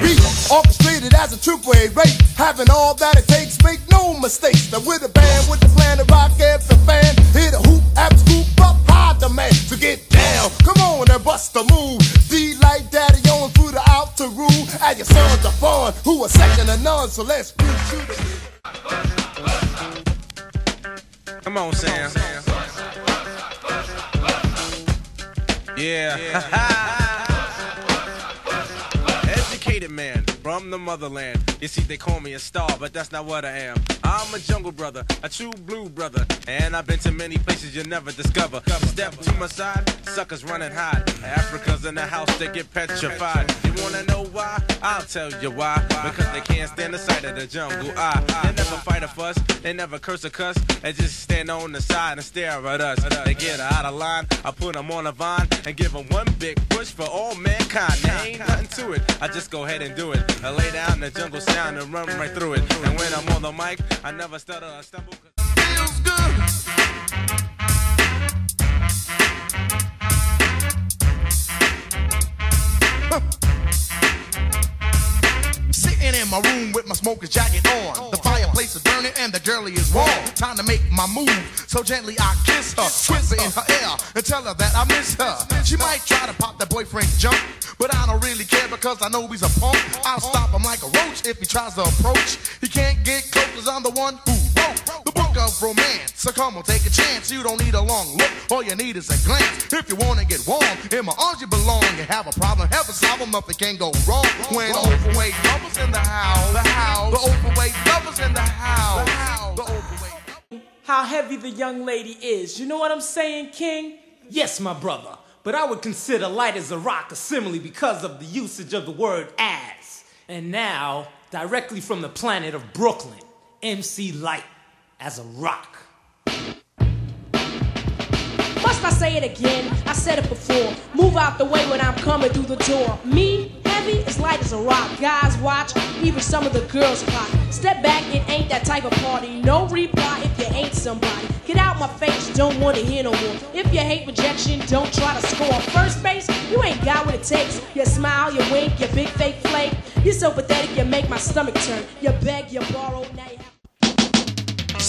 beat orchestrated as a two-way rate. Having all that it takes, make no mistakes. Now with a band with the plan to rock amps and fan, hit a hoop, amp scoop up, high demand. to get down, come on and bust a move. D like daddy on through the outer rule. And your sons are fun, who are second to none. So let's shoot it. Come on, Sam. Yeah. Educated from the motherland. You see, they call me a star, but that's not what I am. I'm a jungle brother, a true blue brother, and I've been to many places you'll never discover. Step to my side, suckers running hide. Africa's in the house, they get petrified. Wanna know why? I'll tell you why. Because they can't stand the sight of the jungle. I, they never fight a fuss, they never curse a cuss. They just stand on the side and stare at us. They get out of line, I put them on a vine and give them one big push for all mankind. There ain't nothing to it, I just go ahead and do it. I lay down the jungle sound and run right through it. And when I'm on the mic, I never stutter or stumble. My room with my smoker's jacket on. The fireplace is burning and the girlie is warm. Time to make my move. So gently I kiss her, whisper in her ear, and tell her that I miss her. She might try to pop that boyfriend jump, but I don't really care because I know he's a punk. I'll stop him like a roach if he tries to approach. He can't get close 'cause I'm the one who wrote the book of romance. So come on, take a chance. You don't need a long look. All you need is a glance. If you wanna get warm, in my arms you belong. You have a problem, have a solve 'em, nothing can go wrong. When the overweight lovers in the house, the house, the overweight lovers in the house, the house, the overweight. how heavy the young lady is. You know what I'm saying, King? Yes, my brother. But I would consider light as a rock a simile because of the usage of the word as. And now, directly from the planet of Brooklyn, MC Lyte as a rock. Must I say it again? I said it before. Move out the way when I'm coming through the door. Me, heavy, as light as a rock. Guys watch, even some of the girls clock. Step back, it ain't that type of party. No reply if you ain't somebody. Get out my face, don't wanna hear no more. If you hate rejection, don't try to score. First base, you ain't got what it takes. You smile, you wink, your big fake flake. You're so pathetic, you make my stomach turn. You beg, you borrow, now you.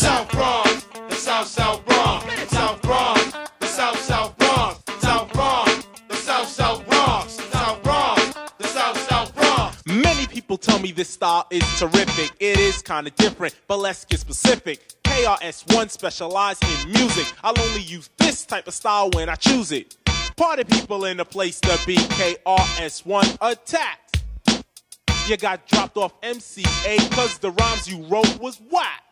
South Bronx, the South South Bronx, South Bronx, the South South Bronx, South Bronx, the South South Bronx, South Bronx, the South South Bronx. Many people tell me this style is terrific. It is kinda different, but let's get specific. KRS-One specialize in music. I'll only use this type of style when I choose it. Party people in the place to be KRS-One attacked. You got dropped off MCA cause the rhymes you wrote was whack.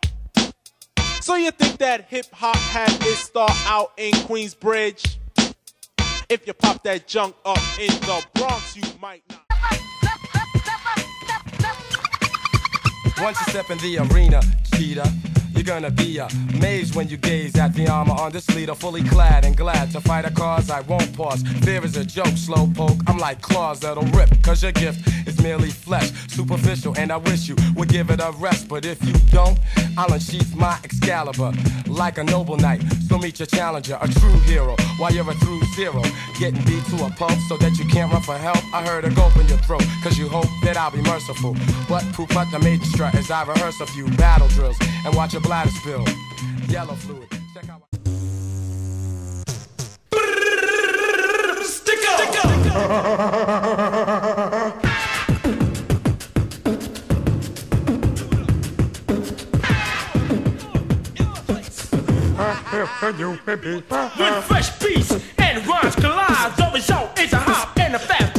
So you think that hip hop had its start out in Queensbridge? If you pop that junk up in the Bronx, you might not. Once you step in the arena, cheetah, you're gonna be amazed when you gaze at the armor on this leader, fully clad and glad to fight a cause I won't pause. Fear is a joke, slow poke. I'm like claws that'll rip, cause your gift merely flesh, superficial, and I wish you would give it a rest. But if you don't, I'll unsheath my Excalibur like a noble knight. So meet your challenger, a true hero, while you're a true zero. Getting beat to a pulp so that you can't run for help. I heard a gulp in your throat, cause you hope that I'll be merciful. But poop out the maiden strut as I rehearse a few battle drills and watch your bladder spill. Yellow fluid. Check out my- When fresh beats and rhymes collide, the result is a hop and a fat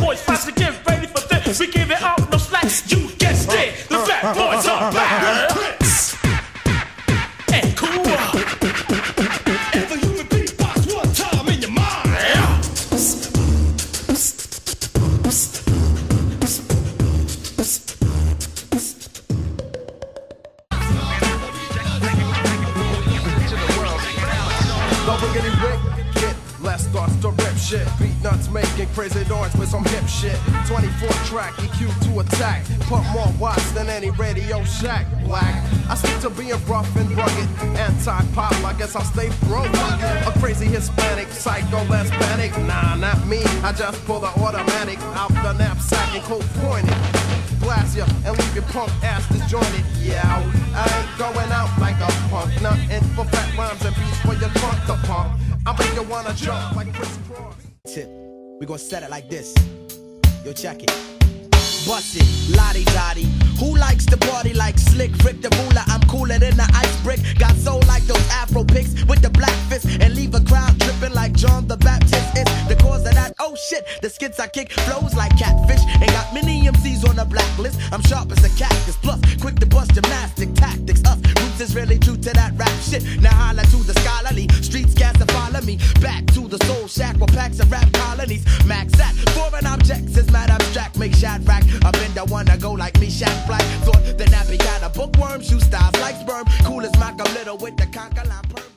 to shit. Beatnuts making crazy noise with some hip shit. 24 track EQ to attack. Put more watts than any Radio Shack. Black. I stick to being rough and rugged. Anti-pop, I guess I'll stay broke. A crazy Hispanic, psycho, less panic. Nah, not me. I just pull the automatic out the knapsack and cold pointed. blast ya and leave your punk ass disjointed. Yeah, I ain't going out like a punk, nothing for fat rhymes and beats for your trunk to pump. I make you wanna jump like Chris. Tip, we gonna set it like this. Yo, check it. Bust it, lottie dottie. Who likes to party like slick Rick the ruler? I'm cooler than the ice brick. Got soul like those Afro pics with the black fist and leave a crowd tripping like John the Baptist. It's the cause of that. Oh shit, the skits I kick flows like catfish and got many MCs on the blacklist. I'm sharp as a cactus, plus quick to bust gymnastic tactics. Us roots is really true to that rap shit. Now holla to me back to the soul shack where packs of rap colonies. Max at foreign objects is mad abstract, make shot rack. I been the wanna go like me, Shaq Black. Thought the nappy got a bookworm, shoe styles like sperm. Cool as Malcolm Little with the conker line.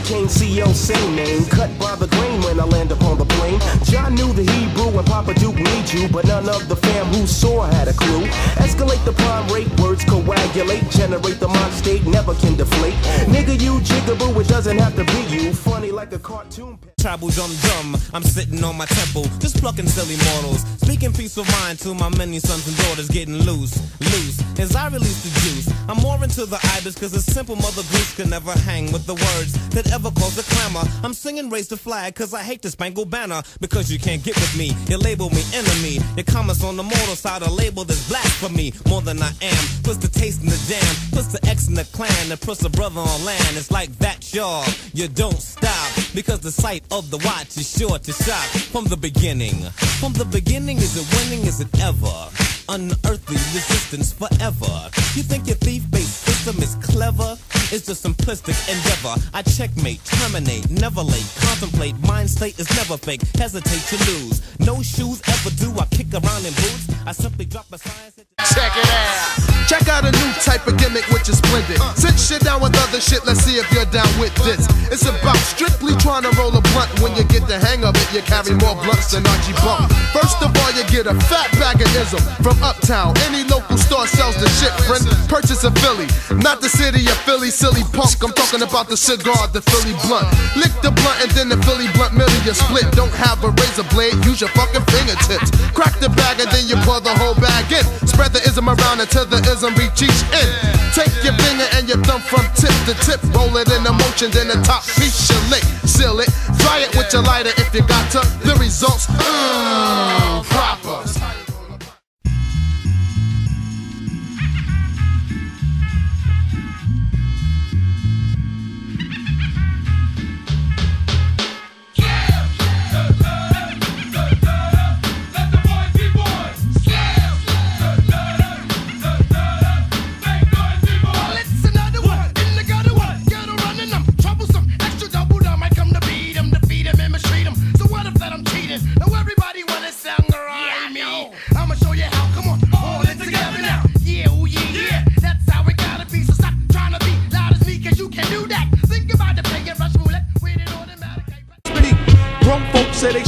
Hurricane CO, same name. Cut by the grain when I land upon the plane. John knew the Hebrew and Papa Duke need you, but none of the fam who saw had a clue. Escalate the prime rate, words coagulate, generate the mind state, never can deflate. Nigga, you jigaboo, it doesn't have to be you. Funny like a cartoon. Tribal dum dum, I'm sitting on my temple, just plucking silly mortals. Speaking peace of mind to my many sons and daughters getting loose, loose. As I release the juice, I'm more into the ibis cause a simple mother goose can never hang with the words that ever cause a clamor. I'm singing raise the flag cause I hate the spangled banner because you can't get with me. You label me enemy. Your comments on the mortal side are labeled as blasphemy more than I am. Puts the taste in the jam, puts the X in the clan, and puts the brother on land. It's like that, y'all. You don't stop because the sight of the watch is sure to shock from the beginning. From the beginning, is it winning? Is it ever? Unearthly resistance forever. You think your thief-based system is clever? It's just simplistic endeavor. I checkmate, terminate, never late, contemplate. Mind state is never fake. Hesitate to lose. No shoes ever do. I kick around in boots. I simply drop a science. Check it out. Check out a new type of gimmick, which is splendid. Sit shit down with other shit, let's see if you're down with this. It's about strictly trying to roll a blunt. When you get the hang of it, you carry more blunts than Archie Bump. First of all, you get a fat bag of ism from Uptown. Any local store sells the shit, friend. Purchase a Philly, not the city of Philly, silly punk. I'm talking about the cigar, the Philly blunt. Lick the blunt and then the Philly blunt middle you split. Don't have a razor blade, use your fucking fingertips. Crack the bag and then you pour the whole bag in. Spread the ism around until the ism reach each end. Take your finger and your thumb from tip to tip. Roll it in the motion, then the top piece you lick. Seal it, dry it with your lighter if you got to. The results, mmm,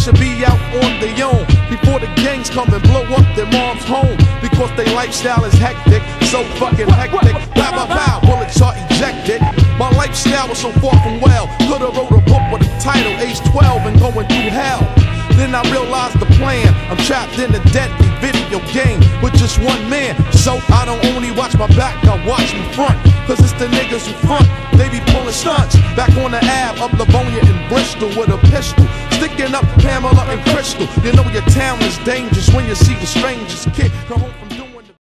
should be out on their own before the gangs come and blow up their mom's home because their lifestyle is hectic, so fucking hectic. Blah blah blah, bullets are ejected. My lifestyle was so far from well. Coulda wrote a book with a title, age 12 and going through hell. Then I realized the plan. I'm trapped in a deadly video game with just one man. So I don't only watch my back, I watch my front. Cause it's the niggas who front, they be pulling stunts. Back on the Ave, up Livonia in Bristol with a pistol. Sticking up Pamela and Crystal. You know your town is dangerous when you see the strangers kid come home